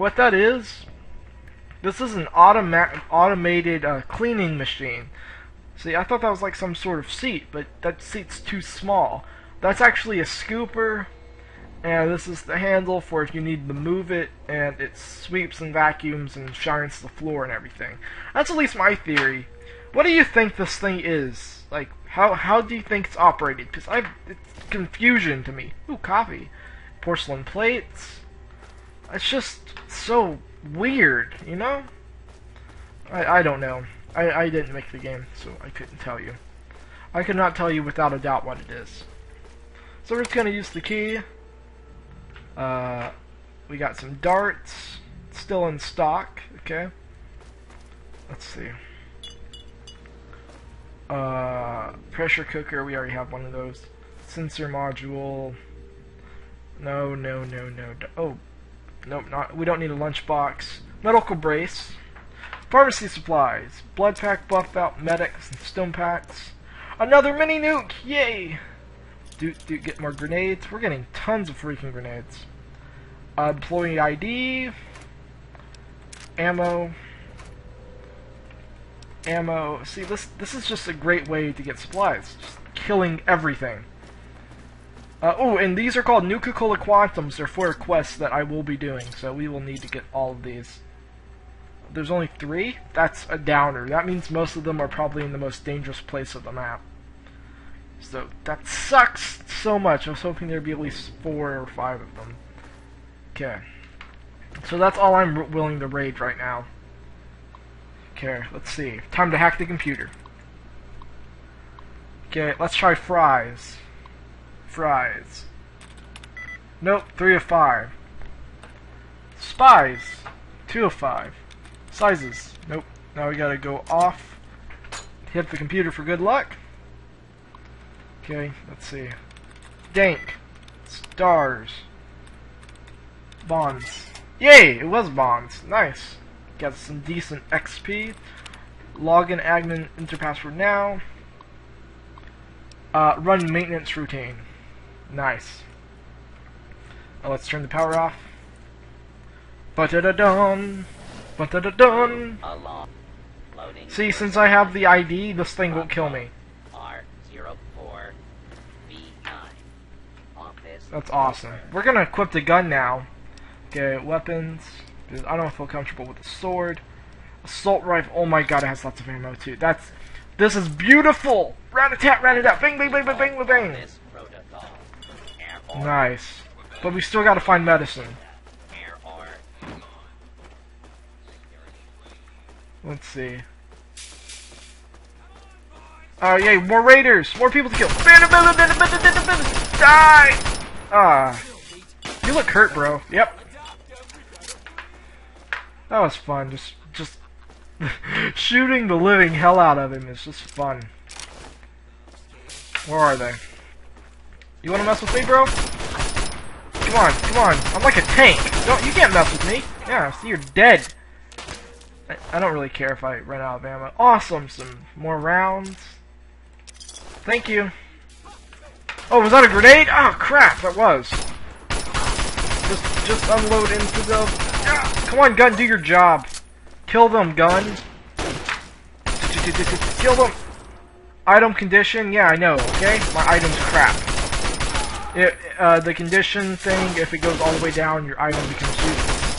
what that is, this is an automa automated uh, cleaning machine. See, I thought that was like some sort of seat, but that seat's too small. That's actually a scooper, and this is the handle for if you need to move it, and it sweeps and vacuums and shines the floor and everything. That's at least my theory. What do you think this thing is? Like, how how do you think it's operated? Because I it's confusion to me. Ooh, coffee, porcelain plates. It's just so weird, you know? I I don't know. I I didn't make the game, so I couldn't tell you. I could not tell you without a doubt what it is. So we're just gonna use the key. Uh, we got some darts, still in stock. Okay. Let's see. Uh, pressure cooker, we already have one of those. Sensor module. No, no, no, no. Oh, nope, not. We don't need a lunchbox. Medical brace. Pharmacy supplies. Blood pack, buff out, Med-X, and Stimpaks. Another mini nuke! Yay! Do, do get more grenades. We're getting tons of freaking grenades. Uh, employee ID. Ammo ammo. See, this this is just a great way to get supplies. Just killing everything. Uh, oh, and these are called Nuka-Cola Quantums. They're for quests that I will be doing, so we will need to get all of these. There's only three? That's a downer. That means most of them are probably in the most dangerous place of the map. So, that sucks so much. I was hoping there'd be at least four or five of them. Okay. So that's all I'm willing to raid right now. Okay, let's see. Time to hack the computer. Okay, let's try fries. Fries. Nope, 3 of 5. Spies. 2 of 5. Sizes. Nope. Now we gotta go off. Hit the computer for good luck. Okay, let's see. Dank. Stars. Bonds. Yay! It was bonds. Nice. Got some decent XP. Login admin enter password now. Uh, run maintenance routine. Nice. Now let's turn the power off. Da dun. See, since I have the ID, this thing won't kill me. That's awesome. We're gonna equip the gun now. Okay, weapons. I don't feel comfortable with the sword. Assault rifle. Oh my god, it has lots of ammo too. That's. This is beautiful! Rat a tat, rat it out. Bang, bang, bang, bang, bang, bang. Nice. But we still gotta find medicine. Let's see. Oh, yay, more raiders! More people to kill! Die! Ah. You look hurt, bro. Yep. That was fun. Just, just shooting the living hell out of him is just fun. Where are they? You wanna mess with me, bro? Come on, come on. I'm like a tank. Don't you can't mess with me. Yeah, see you're dead. I, I don't really care if I run out of ammo. Awesome, some more rounds. Thank you. Oh, was that a grenade? Oh crap, that was. Just just unload into the ah, Come on, gun, do your job. Kill them, gun. Kill them. Item condition, yeah, I know, okay? My item's crap. It, uh, the condition thing, if it goes all the way down, your item becomes useless.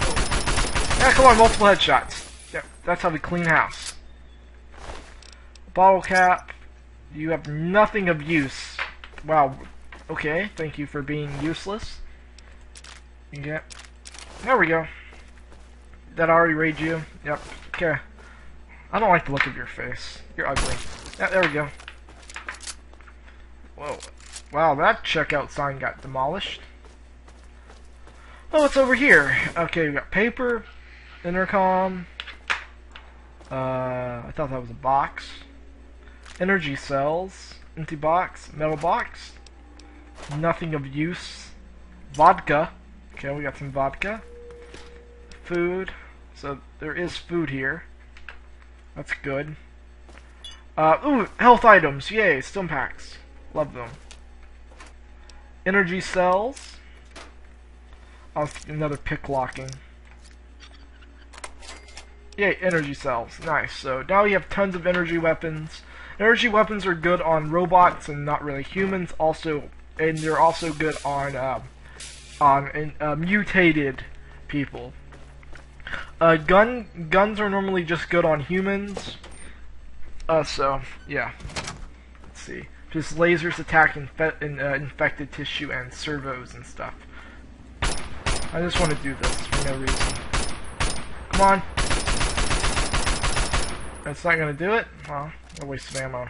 Yeah, come on, multiple headshots. Yeah, that's how we clean house. Bottle cap. You have nothing of use. Wow. Okay, thank you for being useless. Okay. There we go. That already raid you? Yep. Okay. I don't like the look of your face. You're ugly. Yeah, there we go. Whoa. Wow, that checkout sign got demolished. Oh, what's over here? Okay, we got paper, intercom. Uh, I thought that was a box. Energy cells, empty box, metal box. Nothing of use. Vodka. Okay, we got some vodka. Food. So there is food here. That's good. Uh, ooh, health items. Yay, Stimpaks. Love them. Energy cells. Oh, another pick locking. Yay, energy cells. Nice. So now we have tons of energy weapons. Energy weapons are good on robots and not really humans. Also, and they're also good on um, on uh, mutated people. Uh, gun guns are normally just good on humans. Uh, so yeah. Let's see. Just lasers attack infe in, uh, infected tissue and servos and stuff. I just want to do this for no reason. Come on. That's not gonna do it? Well, a waste of ammo.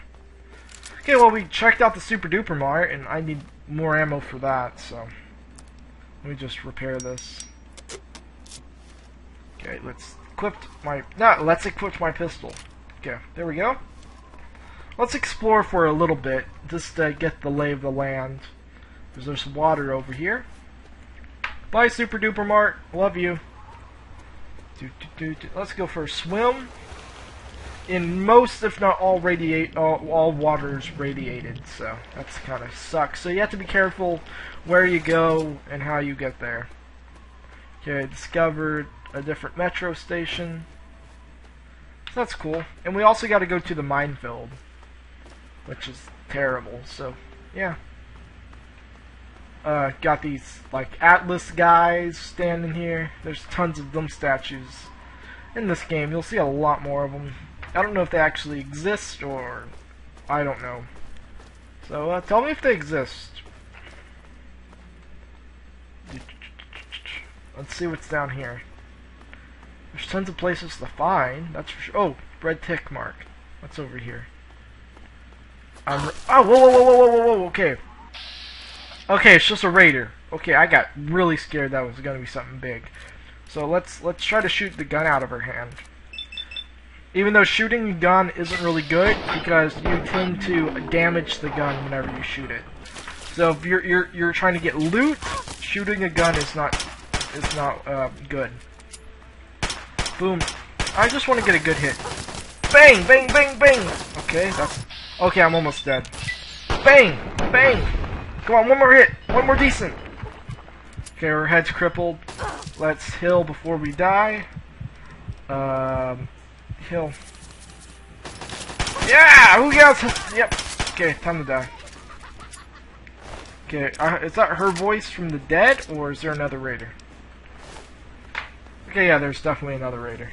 Okay, well we checked out the Super Duper Mart, and I need more ammo for that, so... Let me just repair this. Okay, let's equip my... No, let's equip my pistol. Okay, there we go. Let's explore for a little bit, just to get the lay of the land. Because there's some water over here. Bye, Super Duper Mart. Love you. Do, do, do, let's go for a swim. In most, if not all, radiate all, all radiated, so that's kind of sucks. So you have to be careful where you go and how you get there. Okay, I discovered a different metro station. So that's cool. And we also got to go to the minefield, which is terrible. So, yeah. Uh, got these, like, Atlas guys standing here. There's tons of them statues in this game. You'll see a lot more of them. I don't know if they actually exist, or... I don't know. So, uh, tell me if they exist. Let's see what's down here. There's tons of places to find, that's for sure. Oh, red tick mark. What's over here? Um, oh, whoa, whoa, whoa, whoa, whoa, whoa, okay. Okay, it's just a raider. Okay, I got really scared that was gonna be something big. So let's let's try to shoot the gun out of her hand. Even though shooting a gun isn't really good because you tend to damage the gun whenever you shoot it. So if you're you're you're trying to get loot, shooting a gun is not is not uh, good. Boom. I just want to get a good hit. Bang! Bang! Bang! Bang! Okay, that's okay. I'm almost dead. Bang! Bang! Come on, one more hit. One more decent. Okay, our head's crippled. Let's heal before we die. Um, heal. Yeah! Who else? Yep. Okay, time to die. Okay, uh, is that her voice from the dead, or is there another raider? Okay, yeah, there's definitely another raider.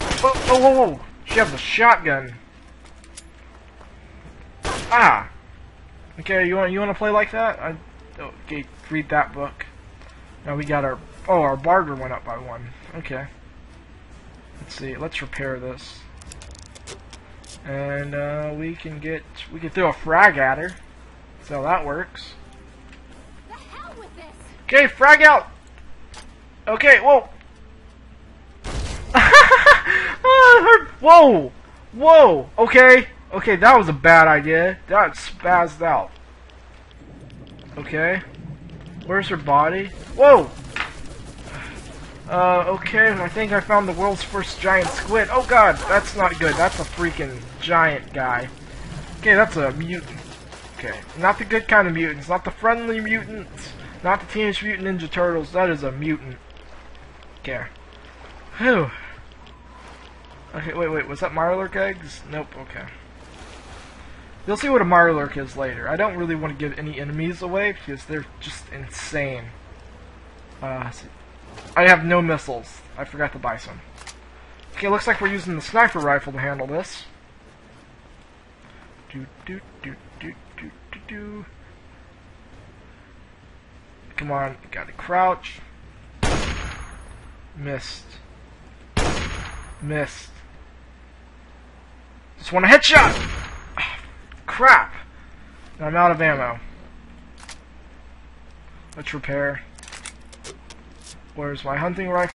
Oh, oh, whoa, whoa! She has a shotgun. Ah! Okay, you want you want to play like that? I okay, read that book. Now we got our oh our barter went up by one. Okay. Let's see. Let's repair this, and uh, we can get we can throw a frag at her. So that works. Okay, frag out. Okay, whoa. whoa, whoa. Okay. Okay, that was a bad idea. That spazzed out. Okay. Where's her body? Whoa! Uh, okay, I think I found the world's first giant squid. Oh god, that's not good. That's a freaking giant guy. Okay, that's a mutant. Okay, not the good kind of mutants. Not the friendly mutants. Not the Teenage Mutant Ninja Turtles. That is a mutant. Okay. Whew. Okay, wait, wait, was that Mirelurk eggs? Nope, okay. You'll see what a Mirelurk is later. I don't really want to give any enemies away because they're just insane. Uh, I have no missiles. I forgot to buy some. Okay, looks like we're using the sniper rifle to handle this. Do do do do do do do. Come on, gotta crouch. Missed. Missed. Just want a headshot! crap! I'm out of ammo. Let's repair. Where's my hunting rifle?